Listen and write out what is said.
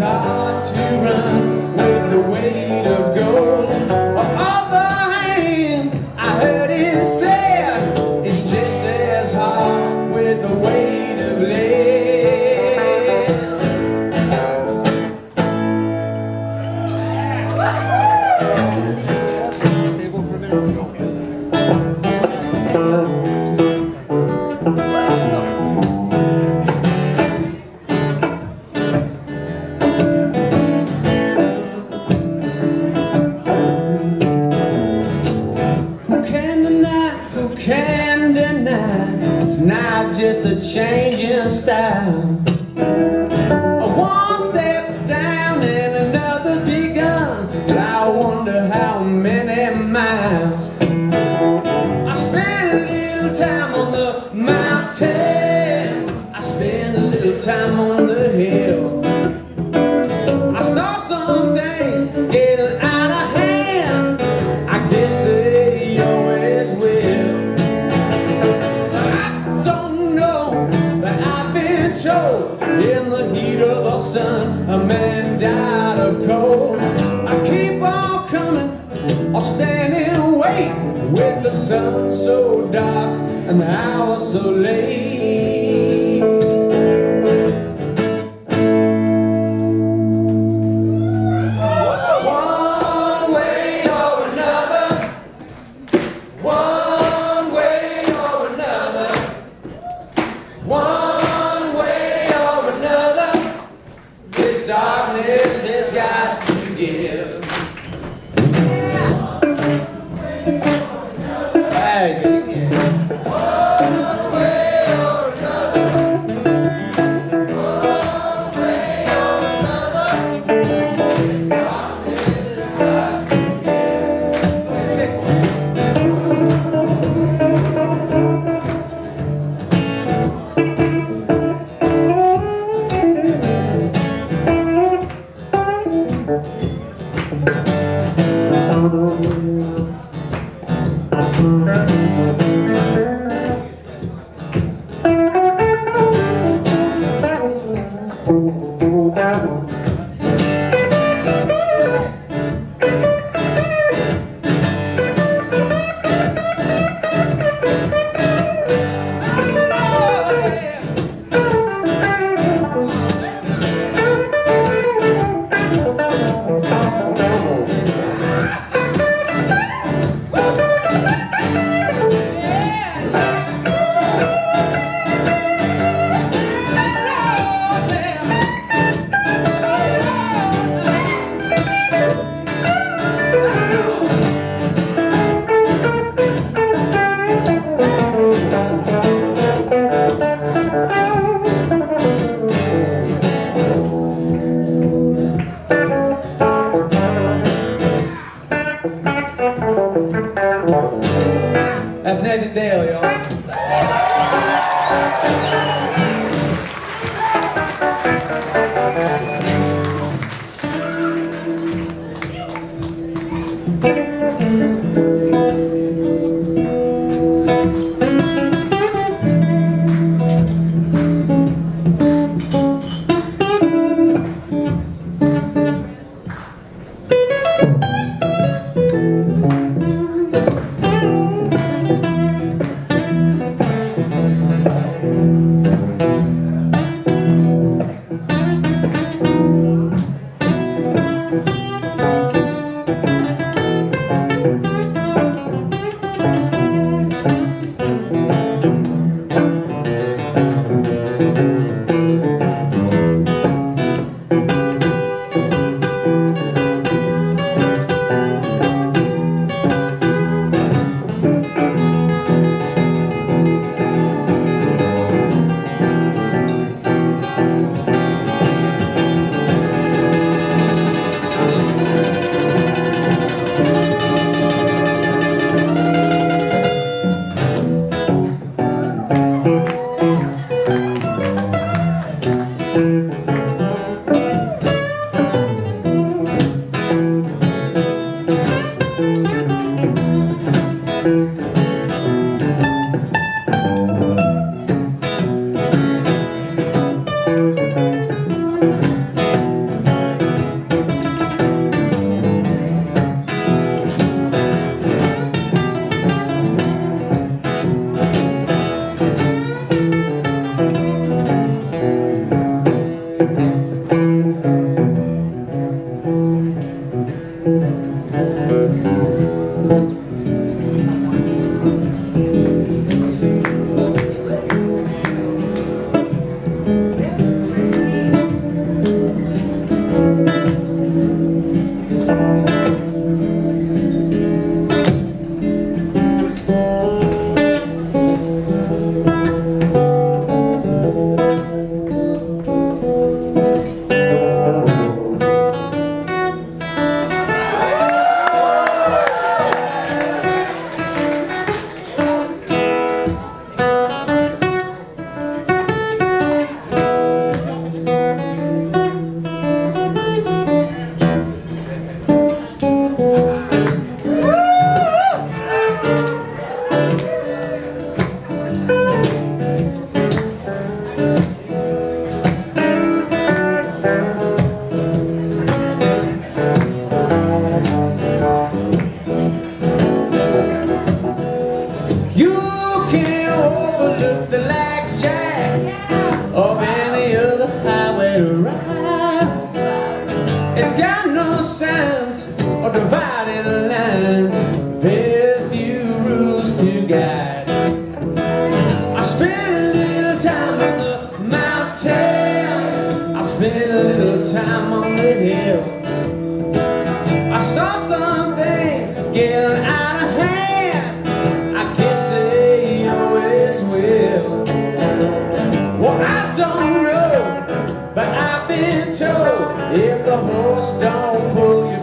side. just a change in style. One step down and another's begun. But I wonder how many miles. I spend a little time on the mountain. I spend a little time on the hill. a man died of cold. I keep on coming, I'll stand and wait with the sun so dark and the hour so late. Música to guide. I spent a little time on the mountain. I spent a little time on the hill. I saw something getting out of hand. I guess they always will. Well, I don't know, but I've been told if the horse don't pull, you